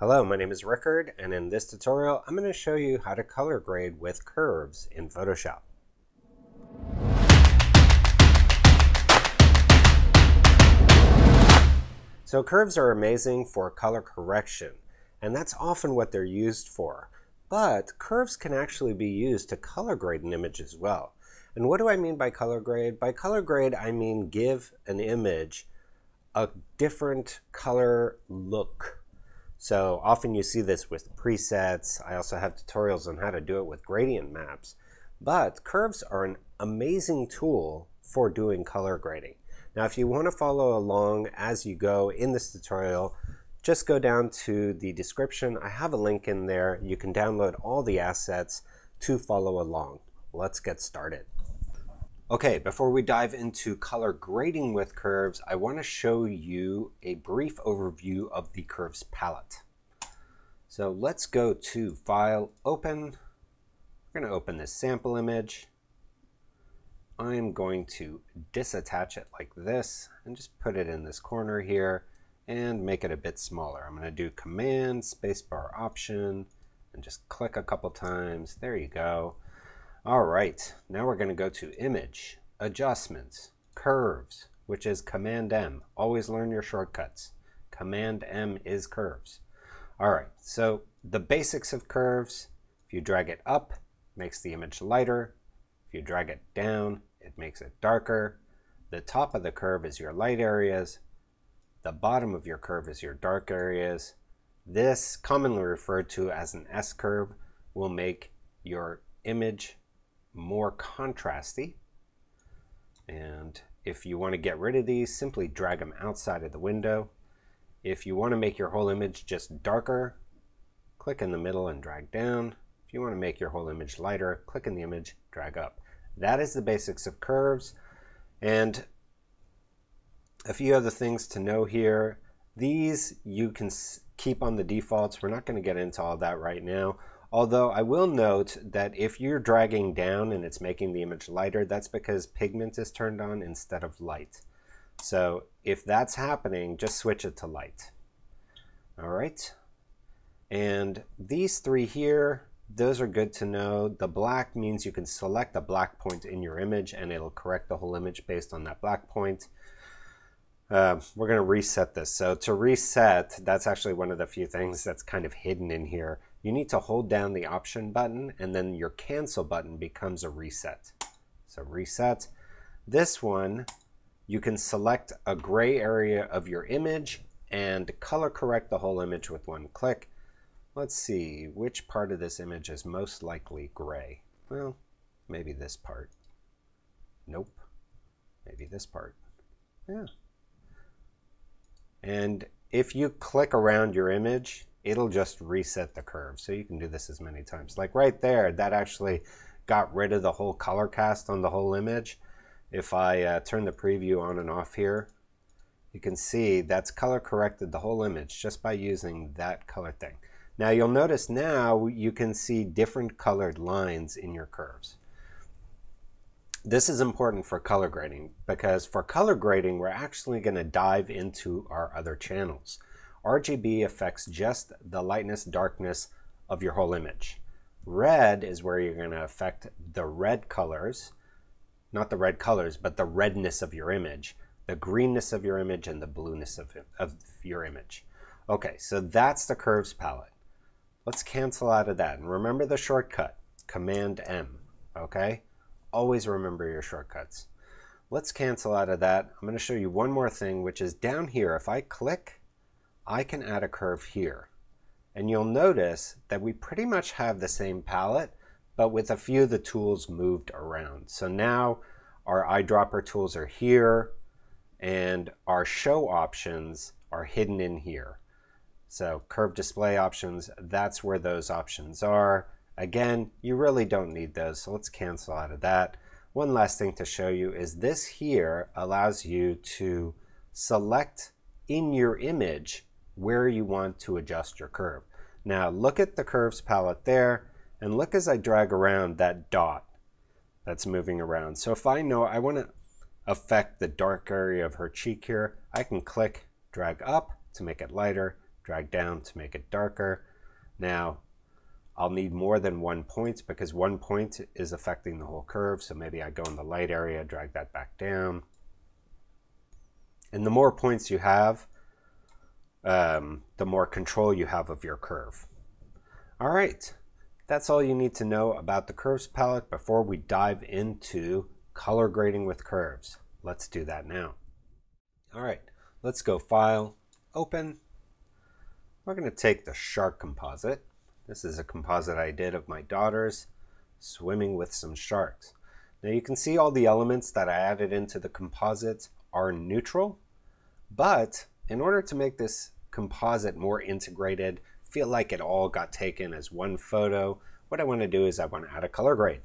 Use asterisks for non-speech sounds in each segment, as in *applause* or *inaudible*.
Hello, my name is Rikard, and in this tutorial, I'm going to show you how to color grade with curves in Photoshop. So curves are amazing for color correction, and that's often what they're used for. But curves can actually be used to color grade an image as well. And what do I mean by color grade? By color grade, I mean give an image a different color look so often you see this with presets. I also have tutorials on how to do it with gradient maps. But curves are an amazing tool for doing color grading. Now if you want to follow along as you go in this tutorial, just go down to the description. I have a link in there. You can download all the assets to follow along. Let's get started. Okay, before we dive into color grading with curves, I want to show you a brief overview of the curves palette. So let's go to File, Open. We're going to open this sample image. I'm going to disattach it like this and just put it in this corner here and make it a bit smaller. I'm going to do Command, Spacebar Option, and just click a couple times. There you go. All right, now we're going to go to Image, Adjustments, Curves, which is Command M. Always learn your shortcuts. Command M is curves. All right, so the basics of curves, if you drag it up, makes the image lighter. If you drag it down, it makes it darker. The top of the curve is your light areas. The bottom of your curve is your dark areas. This, commonly referred to as an S-curve, will make your image more contrasty. And if you want to get rid of these, simply drag them outside of the window. If you want to make your whole image just darker, click in the middle and drag down. If you want to make your whole image lighter, click in the image, drag up. That is the basics of curves. And a few other things to know here. These you can keep on the defaults. We're not going to get into all that right now. Although I will note that if you're dragging down and it's making the image lighter, that's because pigment is turned on instead of light. So if that's happening, just switch it to light. All right. And these three here, those are good to know. The black means you can select a black point in your image and it'll correct the whole image based on that black point. Uh, we're going to reset this. So to reset, that's actually one of the few things that's kind of hidden in here you need to hold down the option button and then your cancel button becomes a reset. So reset. This one, you can select a gray area of your image and color correct the whole image with one click. Let's see, which part of this image is most likely gray? Well, maybe this part. Nope. Maybe this part. Yeah. And if you click around your image, it'll just reset the curve. So you can do this as many times. Like right there, that actually got rid of the whole color cast on the whole image. If I uh, turn the preview on and off here, you can see that's color corrected the whole image just by using that color thing. Now you'll notice now you can see different colored lines in your curves. This is important for color grading because for color grading, we're actually going to dive into our other channels. RGB affects just the lightness, darkness of your whole image. Red is where you're going to affect the red colors, not the red colors, but the redness of your image, the greenness of your image, and the blueness of, of your image. Okay, so that's the curves palette. Let's cancel out of that. And remember the shortcut, Command M, okay? Always remember your shortcuts. Let's cancel out of that. I'm going to show you one more thing, which is down here. If I click I can add a curve here. And you'll notice that we pretty much have the same palette, but with a few of the tools moved around. So now our eyedropper tools are here, and our show options are hidden in here. So curve display options, that's where those options are. Again, you really don't need those, so let's cancel out of that. One last thing to show you is this here allows you to select in your image where you want to adjust your curve. Now look at the curves palette there and look as I drag around that dot that's moving around. So if I know I want to affect the dark area of her cheek here, I can click, drag up to make it lighter, drag down to make it darker. Now, I'll need more than one point because one point is affecting the whole curve. So maybe I go in the light area, drag that back down. And the more points you have, um, the more control you have of your curve. All right, that's all you need to know about the curves palette before we dive into color grading with curves. Let's do that now. All right, let's go File, Open. We're going to take the shark composite this is a composite I did of my daughters swimming with some sharks. Now you can see all the elements that I added into the composite are neutral, but in order to make this composite more integrated, feel like it all got taken as one photo, what I want to do is I want to add a color grade.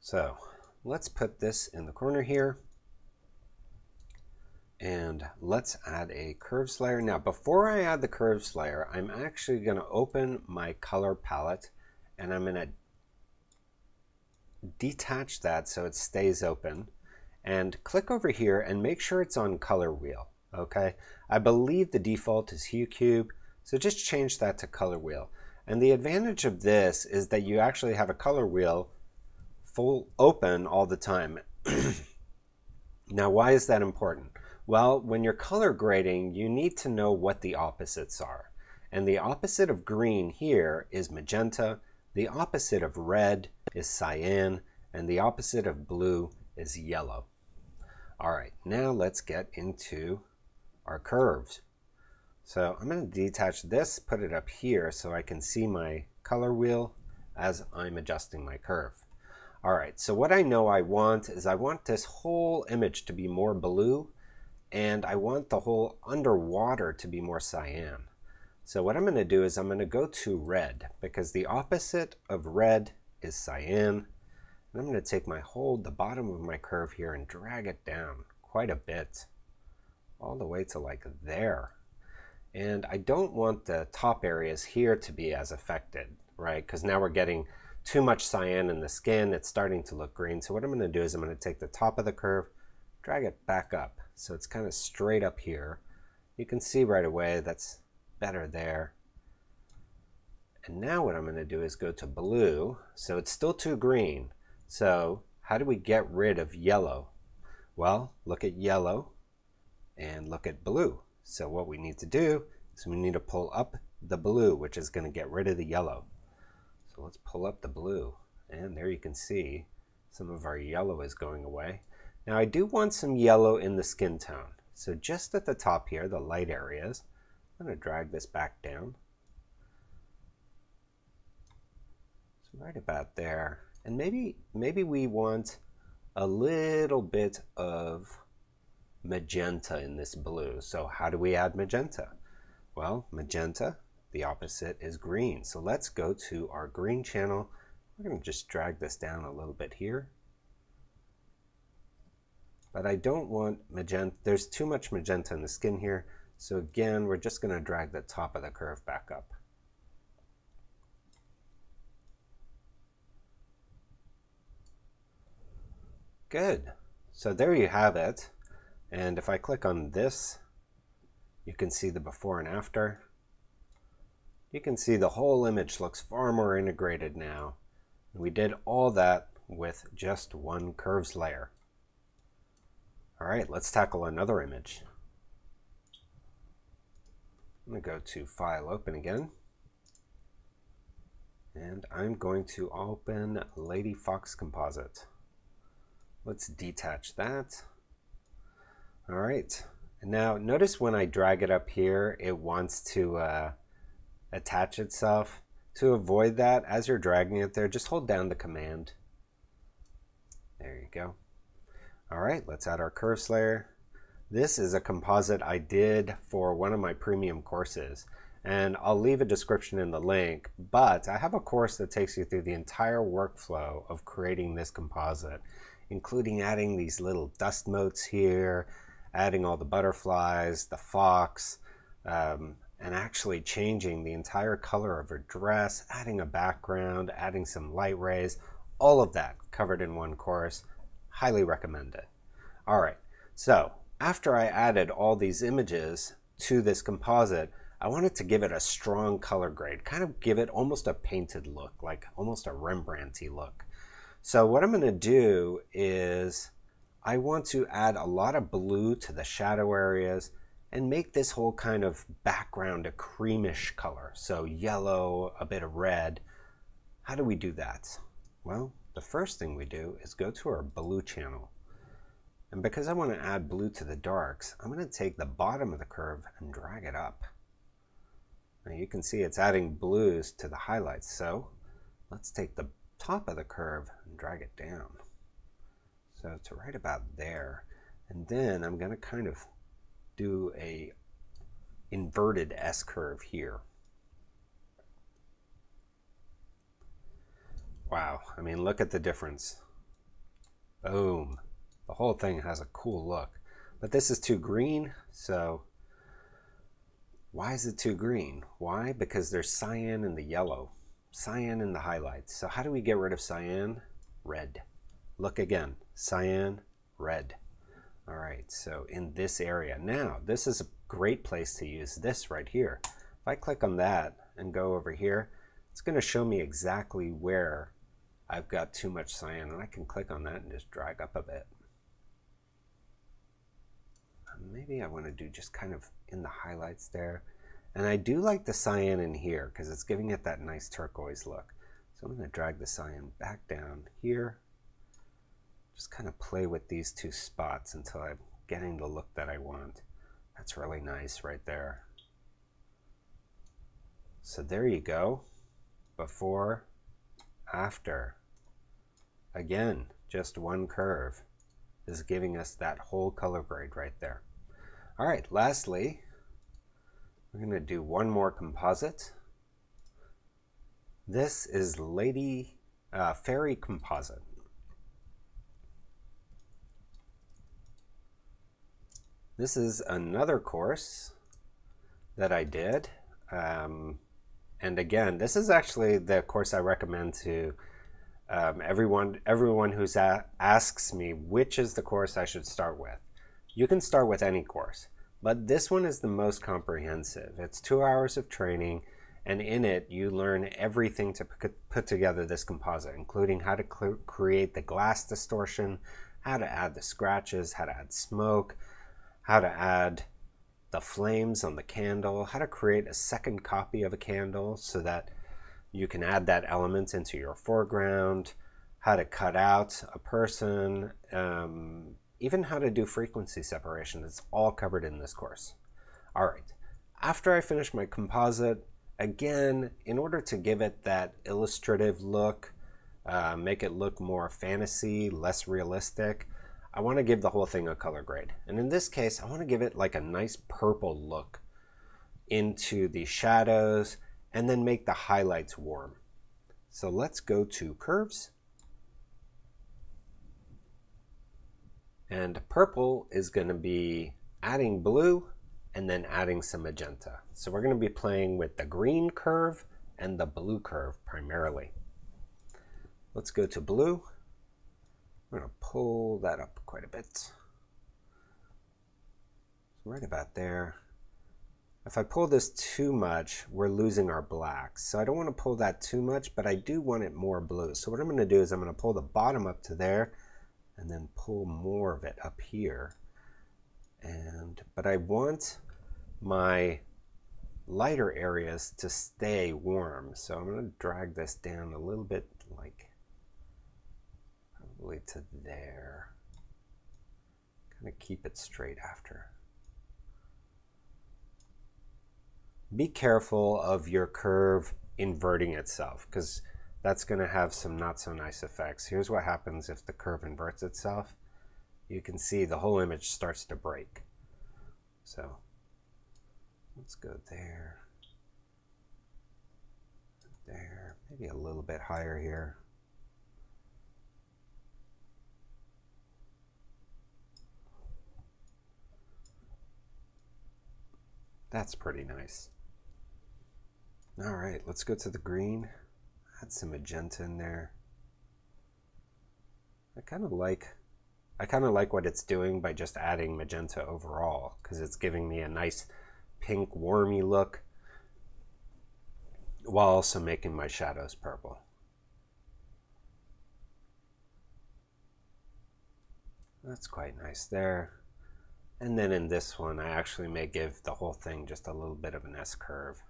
So let's put this in the corner here. And let's add a curves layer. Now, before I add the curves layer, I'm actually going to open my color palette and I'm going to detach that so it stays open and click over here and make sure it's on color wheel. Okay, I believe the default is hue cube, so just change that to color wheel. And the advantage of this is that you actually have a color wheel full open all the time. *clears throat* now, why is that important? Well, when you're color grading, you need to know what the opposites are. And the opposite of green here is magenta, the opposite of red is cyan, and the opposite of blue is yellow. All right, now let's get into our curves. So I'm going to detach this, put it up here so I can see my color wheel as I'm adjusting my curve. All right, so what I know I want is I want this whole image to be more blue and I want the whole underwater to be more cyan. So what I'm going to do is I'm going to go to red because the opposite of red is cyan. And I'm going to take my whole, the bottom of my curve here and drag it down quite a bit, all the way to like there. And I don't want the top areas here to be as affected, right? Because now we're getting too much cyan in the skin. It's starting to look green. So what I'm going to do is I'm going to take the top of the curve, drag it back up. So it's kind of straight up here. You can see right away that's better there. And now what I'm going to do is go to blue. So it's still too green. So how do we get rid of yellow? Well, look at yellow and look at blue. So what we need to do is we need to pull up the blue, which is going to get rid of the yellow. So let's pull up the blue. And there you can see some of our yellow is going away. Now I do want some yellow in the skin tone. So just at the top here, the light areas, I'm going to drag this back down. So right about there. And maybe, maybe we want a little bit of magenta in this blue. So how do we add magenta? Well, magenta, the opposite is green. So let's go to our green channel. We're going to just drag this down a little bit here but I don't want magenta. There's too much magenta in the skin here. So again, we're just going to drag the top of the curve back up. Good. So there you have it. And if I click on this, you can see the before and after. You can see the whole image looks far more integrated now. We did all that with just one curves layer. All right, let's tackle another image. I'm going to go to File, Open again. And I'm going to open Lady Fox Composite. Let's detach that. All right. Now notice when I drag it up here, it wants to uh, attach itself. To avoid that, as you're dragging it there, just hold down the command. There you go. All right, let's add our curves layer. This is a composite I did for one of my premium courses and I'll leave a description in the link, but I have a course that takes you through the entire workflow of creating this composite, including adding these little dust motes here, adding all the butterflies, the fox, um, and actually changing the entire color of her dress, adding a background, adding some light rays, all of that covered in one course. Highly recommend it. All right, so after I added all these images, to this composite, I wanted to give it a strong color grade, kind of give it almost a painted look, like almost a Rembrandty look. So what I'm going to do is I want to add a lot of blue to the shadow areas and make this whole kind of background a creamish color. So yellow, a bit of red. How do we do that? Well, the first thing we do is go to our blue channel. And because I want to add blue to the darks, I'm going to take the bottom of the curve and drag it up. Now you can see it's adding blues to the highlights. So let's take the top of the curve and drag it down. So to right about there. And then I'm going to kind of do a inverted S curve here. Wow, I mean, look at the difference. Boom. The whole thing has a cool look. But this is too green, so why is it too green? Why? Because there's cyan in the yellow, cyan in the highlights. So how do we get rid of cyan? Red. Look again, cyan, red. All right, so in this area. Now, this is a great place to use this right here. If I click on that and go over here, it's going to show me exactly where I've got too much cyan, and I can click on that and just drag up a bit. Um, maybe I want to do just kind of in the highlights there. And I do like the cyan in here because it's giving it that nice turquoise look. So I'm going to drag the cyan back down here. Just kind of play with these two spots until I'm getting the look that I want. That's really nice right there. So there you go. Before, after. Again, just one curve is giving us that whole color grade right there. All right, lastly, we're going to do one more composite. This is Lady uh, Fairy Composite. This is another course that I did. Um, and again, this is actually the course I recommend to um, everyone everyone who asks me which is the course I should start with. You can start with any course, but this one is the most comprehensive. It's two hours of training, and in it you learn everything to put together this composite, including how to create the glass distortion, how to add the scratches, how to add smoke, how to add the flames on the candle, how to create a second copy of a candle so that you can add that element into your foreground, how to cut out a person, um, even how to do frequency separation. It's all covered in this course. All right, after I finish my composite, again, in order to give it that illustrative look, uh, make it look more fantasy, less realistic, I want to give the whole thing a color grade. And in this case, I want to give it like a nice purple look into the shadows and then make the highlights warm. So let's go to curves. And purple is going to be adding blue and then adding some magenta. So we're going to be playing with the green curve and the blue curve primarily. Let's go to blue. I'm going to pull that up quite a bit. Right about there. If I pull this too much, we're losing our blacks. So I don't want to pull that too much, but I do want it more blue. So what I'm going to do is I'm going to pull the bottom up to there and then pull more of it up here. And But I want my lighter areas to stay warm. So I'm going to drag this down a little bit like probably to there. Kind of keep it straight after. be careful of your curve inverting itself because that's going to have some not so nice effects. Here's what happens if the curve inverts itself. You can see the whole image starts to break. So let's go there, there, maybe a little bit higher here. That's pretty nice. All right, let's go to the green. Add some magenta in there. I kind of like I kind of like what it's doing by just adding magenta overall because it's giving me a nice pink wormy look while also making my shadows purple. That's quite nice there. And then in this one, I actually may give the whole thing just a little bit of an S-curve.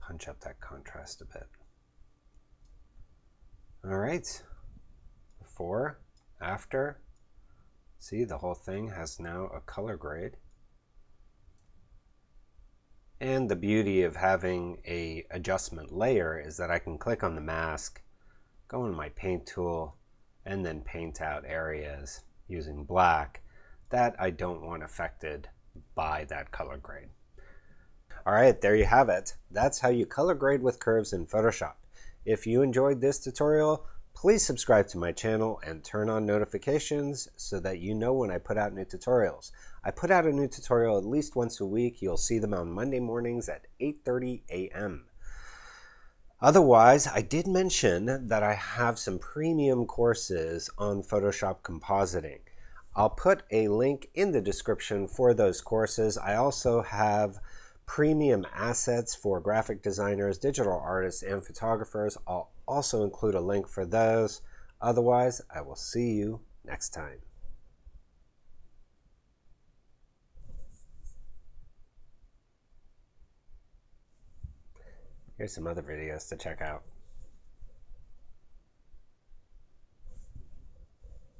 Punch up that contrast a bit. All right, before, after. See, the whole thing has now a color grade. And the beauty of having a adjustment layer is that I can click on the mask, go in my paint tool, and then paint out areas using black that I don't want affected by that color grade. All right, there you have it. That's how you color grade with curves in Photoshop. If you enjoyed this tutorial, please subscribe to my channel and turn on notifications so that you know when I put out new tutorials. I put out a new tutorial at least once a week. You'll see them on Monday mornings at 8.30 a.m. Otherwise, I did mention that I have some premium courses on Photoshop compositing. I'll put a link in the description for those courses. I also have premium assets for graphic designers, digital artists, and photographers. I'll also include a link for those. Otherwise, I will see you next time. Here's some other videos to check out.